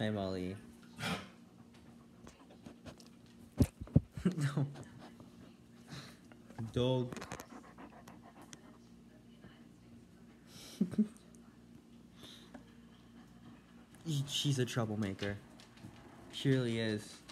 Hi, Molly. no. Dog. She's a troublemaker. She really is.